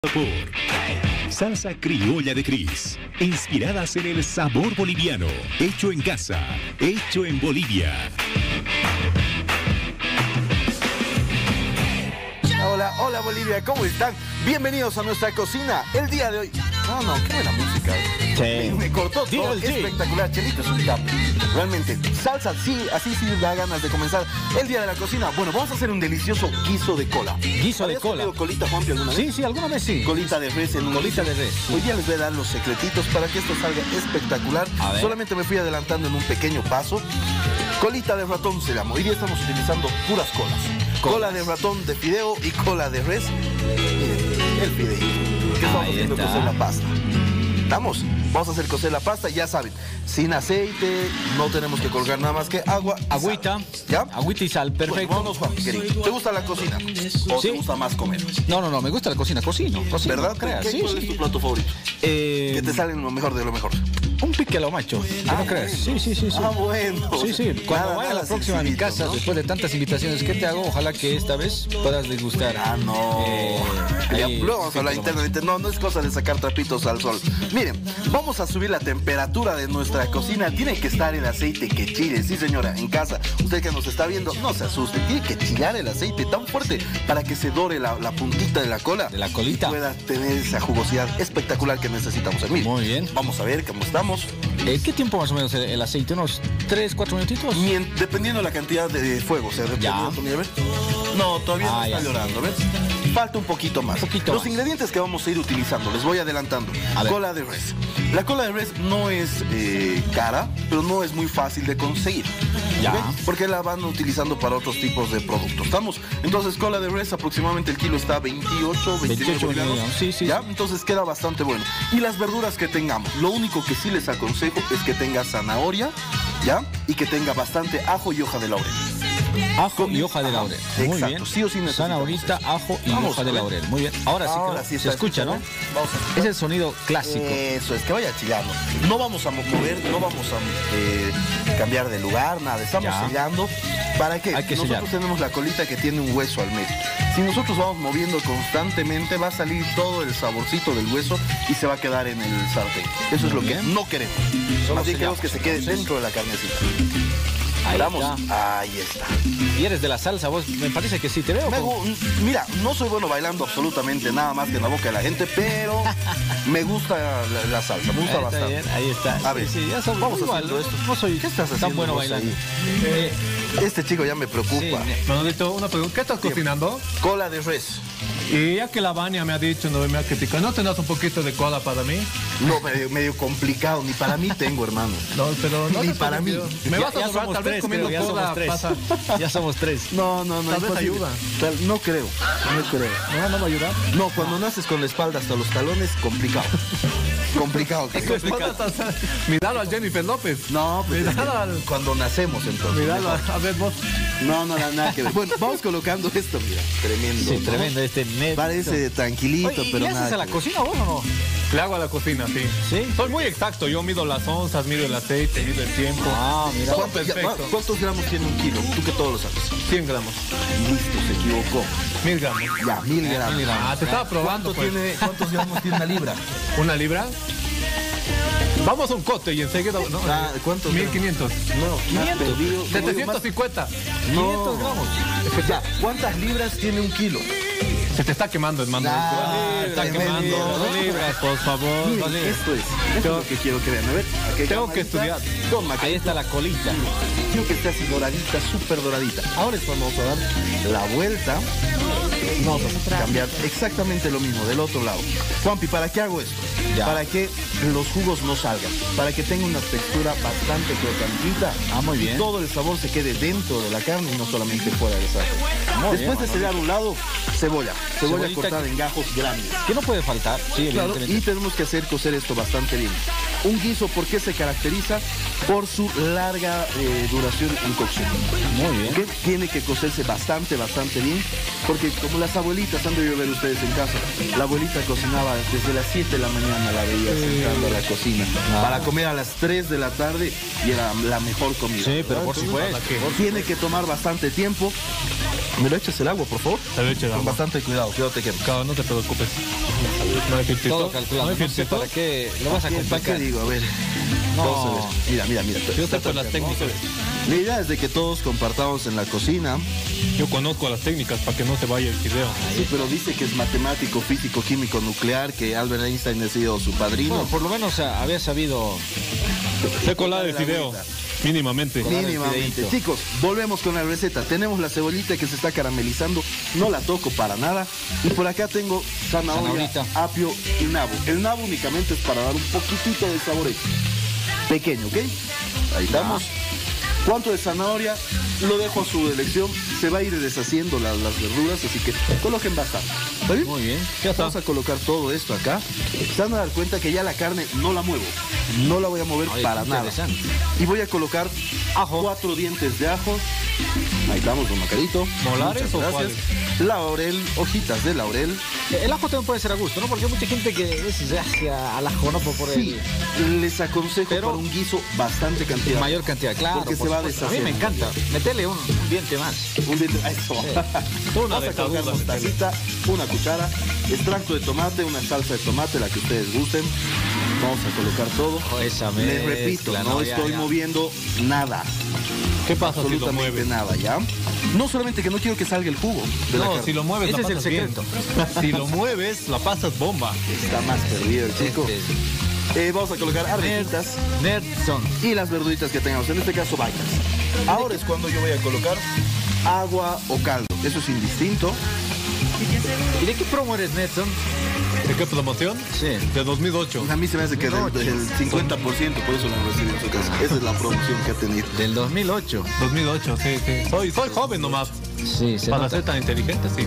por Salsa criolla de Cris, inspiradas en el sabor boliviano, hecho en casa, hecho en Bolivia. Hola, hola Bolivia, ¿cómo están? Bienvenidos a nuestra cocina. El día de hoy. No, no, qué buena música. Me, cortó todo. Espectacular, Chelito es un capo. Realmente, salsa, sí, así sí da ganas de comenzar el día de la cocina. Bueno, vamos a hacer un delicioso guiso de cola. Guiso de cola. colita, Juanpi, alguna vez? Sí, sí, alguna vez sí. Colita de res en un Colita guiso. de res. Hoy día les voy a dar los secretitos para que esto salga espectacular. A ver. Solamente me fui adelantando en un pequeño paso. Colita de ratón se llama. Hoy día estamos utilizando puras colas. Cola de ratón de fideo y cola de res. El fideito. ¿Qué estamos Ahí haciendo? está. Cocer la pasta. ¿Estamos? Vamos a hacer cocer la pasta, ya saben, sin aceite, no tenemos que colgar nada más que agua. y Agüita. sal. ¿Ya? Agüita y sal, Bueno, perfecto. vámonos, Juan, querido. ¿Te gusta la cocina? ¿O Sí. te gusta más comer? No, no, no, me gusta la cocina, cocino, cocino. ¿Verdad? no creas. ¿Qué, Sí, ¿Cuál sí. es tu plato favorito? Eh, Que te salen lo mejor de lo mejor. un pique a lo macho, ¿qué Ah, no crees? Sí, bueno. sí, sí, sí. Ah, bueno. Sí, sí. Cuando Nada, vaya nada la próxima a mi sencillito, casa, ¿no? después de tantas invitaciones, ¿qué te hago? Ojalá que esta vez puedas degustar. Ah, no. Eh, ahí, luego vamos a hablar sí, internamente. No, no es cosa de sacar trapitos al sol. Miren, vamos a subir la temperatura de nuestra cocina. Tiene que estar el aceite que chile. Sí, señora, en casa. Usted que nos está viendo, no se asuste. Tiene que chillar el aceite tan fuerte para que se dore la, la puntita de la cola. De la colita. Y pueda tener esa jugosidad espectacular que necesitamos. Miren, Muy bien. Vamos a ver cómo estamos. Eh, ¿Qué tiempo más o menos el, aceite? ¿Unos 3, 4 minutitos? Dependiendo de la cantidad de fuego, o sea, dependiendo, Ya. mira, a ver. No, todavía no Ah, está ya. llorando, ¿ves? Falta un poquito más. poquito Los más. ingredientes que vamos a ir utilizando, les voy adelantando. A. Cola de res. La cola de res no es eh, cara, pero no es muy fácil de conseguir. Ya. Porque la van utilizando para otros tipos de productos. ¿Estamos? Entonces, cola de res, aproximadamente el kilo está a 28, 29 28 bolivianos. bolivianos. Sí, sí, ¿Ya? sí. Entonces queda bastante bueno. Y las verduras que tengamos. Lo único que sí les aconsejo es que tenga zanahoria, ¿ya? Y que tenga bastante ajo y hoja de laurel. Ajo y hoja de laurel. Muy Exacto, bien. sí o sí eso. ajo y Vamos hoja de laurel. Muy bien. Ahora sí, sí se escucha, ¿no? Vamos a Es el sonido clásico. Eso es, que vaya chillando. No vamos a mover, no vamos a eh, cambiar de lugar, nada. Estamos Ya. sellando. ¿Para qué? Hay que nosotros sellar. tenemos la colita que tiene un hueso al medio. Si nosotros vamos moviendo constantemente, va a salir todo el saborcito del hueso y se va a quedar en el sartén. Eso es lo que no queremos. Solo Así queremos que se quede dentro de la carnecita. Ahí Vamos. está. Ahí está. Y eres de la salsa, vos me parece que sí te veo. Me mira, no soy bueno bailando absolutamente nada más que en la boca de la gente, pero me gusta la, la salsa, me gusta Ahí bastante. bien, ahí está. A ver, sí, ya somos vamos igual, haciendo ¿no? esto. No soy ¿Qué estás tan haciendo bueno vos bailando. Eh, Este chico ya me preocupa. sí, Manolito, una pregunta. ¿Qué estás cocinando? Cola de res. Y ya que la Vania me ha dicho, no me ha criticado, ¿no tendrás un poquito de cola para mí? No, medio, medio complicado, ni para mí tengo, hermano. No, pero no Ni para mí. Me ya- vas a sobrar, tal vez tres, comiendo creo, ya somos tres. pasa. Ya somos tres. No, no, no. Tal vez ayuda. Tal- No creo, no creo. No, no me ayuda. No, cuando naces con la espalda hasta los talones, complicado. complicado. Hasta- Míralo a Jennifer López. No, pues al... cuando nacemos entonces. Míralo mejor. a, a ver vos. No, no, nada, nada que ver. Bueno, vamos colocando esto, mira. Tremendo. Sí, ¿no? tremendo este net. Parece tranquilito, Oye, ¿y pero ¿Le nada. haces a la cocina vos o no? Le hago a la cocina, sí. ¿Sí? Soy muy exacto. Yo mido las onzas, mido el aceite, mido el tiempo. Ah, mira. Todo ¿Cuántos, ya- perfecto. ¿Cuántos gramos tiene un kilo? Tú que todo lo sabes. 100 gramos. Listo, se equivocó. Mil gramos. Ya, mil gramos. mil gramos. Ah, te estaba probando, ¿Cuánto pues. tiene, ¿Cuántos gramos tiene una libra? ¿Una libra? Vamos a un cote y enseguida... No, Ah, ¿cuántos 1500. No, más perdido. 750. No. 500 gramos. Ya, ¿cuántas libras tiene un kilo? Se te está quemando, hermano. Ah, está quemando. Dos libras, por favor. Esto es, lo que quiero. A ver, hay Tengo que estudiar. Toma, Ahí está la colita. Quiero que esté así doradita, súper doradita. Ahora es cuando vamos a dar la vuelta. Vamos a cambiar exactamente lo mismo del otro lado. Juanpi, ¿para qué hago esto? Ya. Para que los jugos no salgan. Para que tenga una textura bastante crocantita. Ah, muy Y bien. todo el sabor se quede dentro de la carne y no solamente fuera del sartén. Después bien, de sellar un lado, cebolla. Cebolla Cebollita cortada que- en gajos grandes. ¿Qué no puede faltar? Sí, Claro, y tenemos que hacer cocer esto bastante bien. Un guiso, ¿por qué se caracteriza? Por su larga eh, duración en cocción. Muy bien. Tiene que cocerse bastante, bastante bien, porque como las abuelitas, han debido ver ustedes en casa, la abuelita cocinaba desde las 7 de la mañana, la veía sentando a la cocina, Ah. para comer a las 3 de la tarde y era la mejor comida. Sí, pero ¿verdad? por supuesto. Tiene que tomar bastante tiempo. ¿Me lo echas el agua, por favor? Te lo echo el Con agua. bastante cuidado, que no te quemes. Claro, no te preocupes. No hay filtrito. Todo calculado. No hay filtrito. para qué lo vas a ¿para qué digo? A ver. No. Ver. Mira, mira, mira. Yo sé por las técnicas. La idea es de que todos compartamos en la cocina. Yo conozco las técnicas para que no se vaya el video. Sí, pero dice que es matemático, físico, químico, nuclear, que Albert Einstein ha sido su padrino. Bueno, por lo menos había sabido. Sé colar el video. Mínimamente. Mínimamente. Chicos, volvemos con la receta. Tenemos la cebollita que se está caramelizando. No la toco para nada. Y por acá tengo zanahoria, Zanahorita. apio y nabo. El nabo únicamente es para dar un poquitito de sabor extra. Pequeño, ¿ok? Ahí estamos. ¿Cuánto de zanahoria? Lo dejo a su elección. Se va a ir deshaciendo la- las verduras, así que coloquen bastante. ¿Está bien? Muy bien. Ya está. Vamos a colocar todo esto acá. Se van a dar cuenta que ya la carne no la muevo. No la voy a mover Ay, para nada. Y voy a colocar Ajo. cuatro dientes de ajo. Ahí estamos, don Macarito. ¿Molares o gracias. Laurel, hojitas de laurel. El ajo también puede ser a gusto, ¿no? Porque hay mucha gente que es ya, al ajo, ¿no? Por, por Sí, les aconsejo Pero- para un guiso bastante cantidad. mayor cantidad, claro. Porque por se va supuesto. A mí me encanta. Metele un, un diente más. Un diente- a eso. De a colocar una. mostacita, una cuchara, extracto de tomate, una salsa de tomate, la que ustedes gusten. Vamos a colocar todo. Esa Les repito, no, no, ya, estoy ya. moviendo nada. ¿Qué pasa si lo absolutamente mueves? nada, ¿ya? No solamente que no quiero que salga el jugo de No, si lo mueves Ese la es el bien. secreto. Si lo mueves, la pasas bomba. Está más perdido el chico. Este, Eh, vamos a colocar arvejitas Nerdson. y las verduritas que tengamos. En este caso, vacas. Ahora es cuando yo voy a colocar agua o caldo. Eso es indistinto. ¿Y de qué promo eres, Nerdson? ¿De qué promoción? Sí. De 2008. A mí se me hace que del, del 50%, por eso lo han recibido en su casa. Esa es la promoción que ha tenido. Del 2008. 2008, sí, sí. Soy, soy joven nomás. Sí, se Para nota. ser tan inteligente, sí.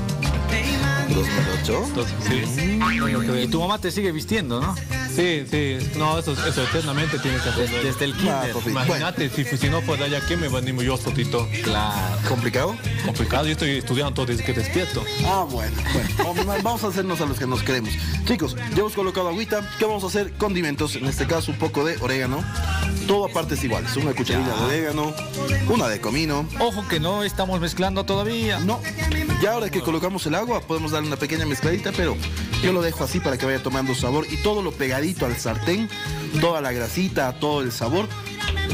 2008. Entonces, sí. Y tu mamá te sigue vistiendo, ¿no? Sí, sí. No, eso, eso eternamente tiene que hacerlo. Desde, desde el Ah, kinder. papi. Imagínate, si, si no fuera allá, ¿qué me venimos yo solito? Claro. ¿Complicado? Complicado, yo estoy estudiando todo desde que despierto. Ah, bueno, bueno. Vamos- Vamos a hacernos a los que nos queremos. Chicos, ya hemos colocado agüita. ¿Qué vamos a hacer? Condimentos. En este caso, un poco de orégano. Todo a partes iguales. Una cucharilla de orégano, una de comino. Ojo que no estamos mezclando todavía. No. Ya ahora que colocamos el agua, podemos darle una pequeña mezcladita, pero yo lo dejo así para que vaya tomando sabor y todo lo pegadito al sartén, toda la grasita, todo el sabor,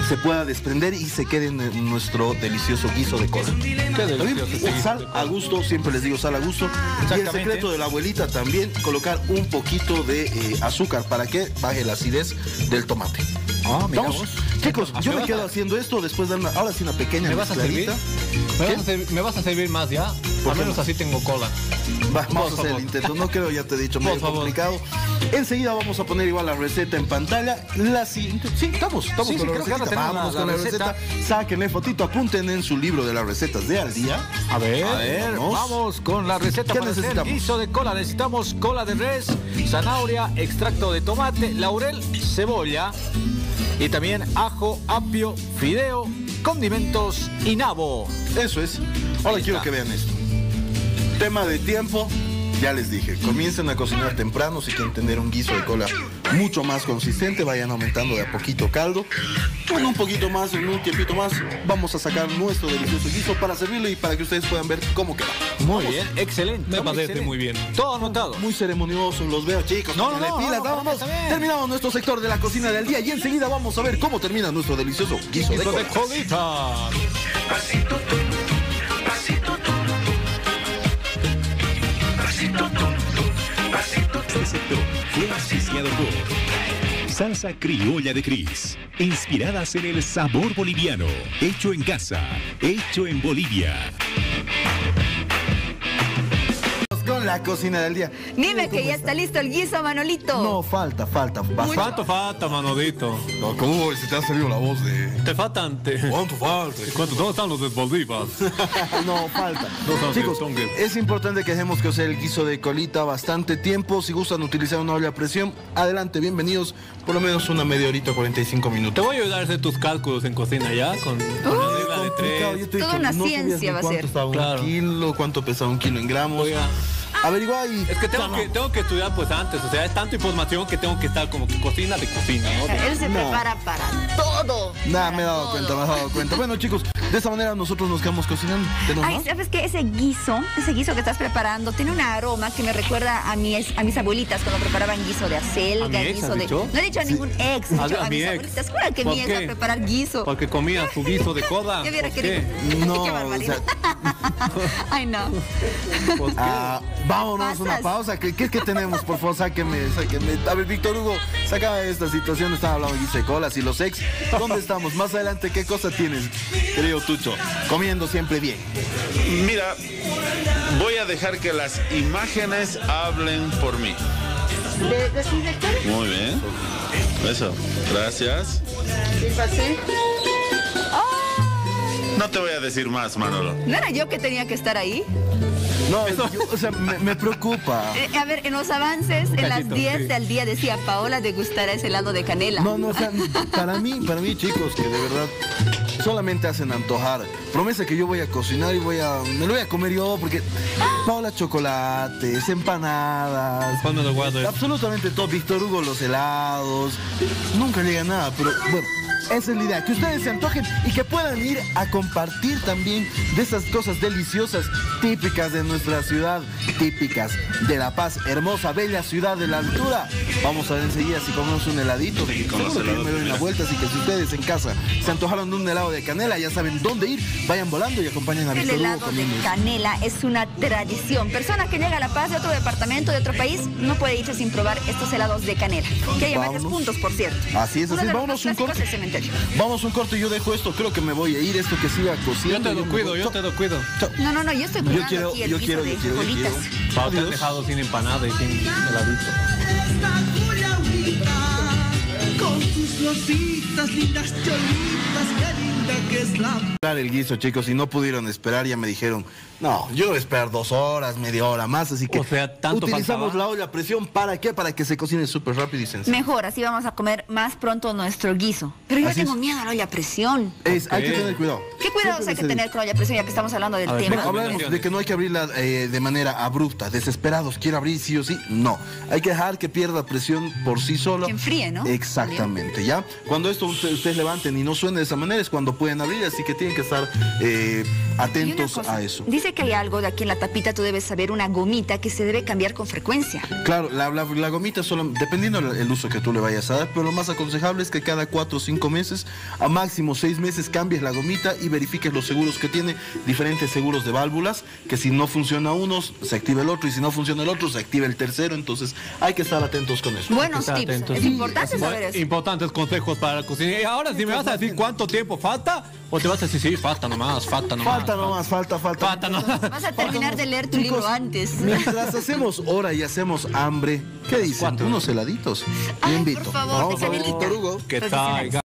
se pueda desprender y se quede en nuestro delicioso guiso de cola. Sal a gusto, siempre les digo sal a gusto. Y el secreto de la abuelita también, colocar un poquito de eh, azúcar para que baje la acidez del tomate. Ah, Vamos, chicos, ¿Me yo me quedo a- haciendo esto después de una, ahora sí una pequeña ¿Me vas a servir? mezcladita. ¿Me vas, a servir, me vas a servir más ya? ¿Por Al menos no? así tengo cola. Va, vamos Por a hacer favor. el intento. No creo, ya te he dicho, medio complicado. Enseguida vamos a poner igual la receta en pantalla. La siguiente. Sí, estamos, estamos Sí, con sí, la receta. Vámonos la- con la la receta. receta. Sáquenle fotito, apunten en su libro de las recetas de al día. A ver. A ver, Vamos. vamos, con la receta ¿Qué para hacer necesitamos? guiso de cola. Necesitamos cola de res, zanahoria, extracto de tomate, laurel, cebolla y también ajo, apio, fideo, condimentos y nabo. Eso es. Ahora quiero que vean esto. Tema de tiempo. Ya les dije, comiencen a cocinar temprano si quieren tener un guiso de cola mucho más consistente, vayan aumentando de a poquito caldo. En un poquito más, en un tiempito más, vamos a sacar nuestro delicioso guiso para servirlo y para que ustedes puedan ver cómo queda. Muy bien, excelente. Me muy parece muy bien. Todo anotado. Muy ceremonioso, los veo chicos. No, no, no, pilas, no, vámonos. Terminamos nuestro sector de la cocina del día y enseguida vamos a ver cómo termina nuestro delicioso guiso de Guiso de cola. colita. Salsa Criolla de Cris. Inspiradas en el sabor boliviano. Hecho en casa. Hecho en Bolivia. La cocina del día. Dime que ya está listo el guiso, Manolito. No, falta, falta. ¿Cuánto falta, Manolito? No, ¿cómo se te ha salido la voz de...? Te faltan... Te... ¿Cuánto falta? ¿Cuánto? ¿Dónde están los desbaldivas? no, falta. Chicos, es importante que dejemos que cocer el guiso de colita bastante tiempo. Si gustan utilizar una olla a presión, adelante, bienvenidos. Por lo menos una media horita, 45 minutos. Te voy a ayudar a hacer tus cálculos en cocina ya, con. Toda una ciencia va a ser. Cuánto un kilo, cuánto pesaba un kilo en gramos. Oiga. Averigua y... Es que tengo, que tengo que estudiar pues antes, o sea, es tanta información que tengo que estar como que cocina de cocina, ¿no? Él se prepara para todo. Nada, me he dado cuenta, me he dado cuenta. Bueno, chicos, de esta manera nosotros nos quedamos cocinando. Ay, ¿sabes qué? Ese guiso, ese guiso que estás preparando, tiene un aroma que me recuerda a mis, a mis abuelitas cuando preparaban guiso de acelga, guiso de... No he dicho a ningún ex, he dicho a, a, mis ex. abuelitas. Jura que mi ex a preparar guiso. Porque comía su guiso de coda. Yo hubiera querido. No, qué barbaridad. Ay, no. Ah, vámonos una pausa. ¿Qué, ¿Qué, es que tenemos? Por favor, sáqueme, sáqueme. A ver, Víctor Hugo, saca esta situación. Están hablando de colas y los ex. ¿Dónde estamos? Más adelante, ¿qué cosa tienes, querido Tucho? Comiendo siempre bien. Mira, voy a dejar que las imágenes hablen por mí. ¿De, de su director? Muy bien. Eso, gracias. ¿Qué pasé? No te voy a decir más, Manolo. ¿No era yo que tenía que estar ahí? No, yo, o sea, me, me preocupa. Eh, a ver, en los avances, en las 10 sí. del día decía, Paola degustará ese helado de canela. No, no, o sea, para mí, para mí, chicos, que de verdad solamente hacen antojar. Promesa que yo voy a cocinar y voy a. Me lo voy a comer yo porque. Paola chocolates, empanadas. ¿Cuándo lo guardo? Absolutamente todo. Víctor Hugo, los helados. Nunca llega nada, pero bueno. Esa es la idea, que ustedes se antojen y que puedan ir a compartir también de esas cosas deliciosas, típicas de nuestra ciudad, típicas de La Paz, hermosa, bella ciudad de la altura. Vamos a ver enseguida si comemos un heladito, de que con que me doy una vuelta, así que si ustedes en casa se antojaron de un helado de canela, ya saben dónde ir, vayan volando y acompañen a El Víctor helado de canela es una tradición. Persona que llega a La Paz de otro departamento, de otro país, no puede irse sin probar estos helados de canela. Que hay varios puntos, por cierto. Así es, así. Vámonos un corte. Vamos un corte, yo dejo esto, creo que me voy a ir, esto que siga cociendo. Yo te lo cuido, yo te lo cuido. No, no, no, yo estoy cuidando yo quiero, aquí el yo piso quiero, de yo quiero, yo bolitas. quiero. Pau, te has dejado sin empanada y sin heladito. Con tus rositas, lindas cholitas, es la... El guiso, chicos, y no pudieron esperar, ya me dijeron, no, yo voy a esperar dos horas, media hora más, así que O sea, tanto utilizamos faltaba. la olla a presión, ¿para qué? Para que se cocine súper rápido y sencillo. Mejor, así vamos a comer más pronto nuestro guiso. Pero yo Así tengo es. miedo a la olla a presión. Es, Hay que tener cuidado. ¿Qué cuidados Siempre hay que se- tener con la olla a presión ya que estamos hablando del ver, tema? No, hablamos de que no hay que abrirla eh, de manera abrupta, desesperados, quiero abrir sí o sí. No, hay que dejar que pierda presión por sí sola. Que enfríe, ¿no? Exactamente, ¿ya? Cuando esto ustedes, ustedes levanten y no suene de esa manera es cuando pueden abrir, así que tienen que estar eh, atentos cosa, a eso. Dice que hay algo de aquí en la tapita, tú debes saber, una gomita que se debe cambiar con frecuencia. Claro, la, la- la gomita solo, dependiendo del el uso que tú le vayas a dar, pero lo más aconsejable es que cada cuatro o cinco meses, a máximo seis meses, cambies la gomita y verifiques los seguros que tiene, diferentes seguros de válvulas, que si no funciona uno, se activa el otro, y si no funciona el otro, se activa el tercero, entonces hay que estar atentos con eso. Buenos tips. atentos. Es importante saber eso. Importantes consejos para la cocina. Y ahora, si me vas a decir cuánto tiempo falta, o te vas a decir, sí, falta nomás, falta nomás. Falta nomás, falta, falta. Falta nomás. Vas a terminar de leer tu Chicos, libro antes. Mientras hacemos hora y hacemos hambre, ¿qué dicen? Unos heladitos. Ay, Te invito. por favor, Vamos a ver. Víctor Hugo. ¿Qué Tradicionales. tal?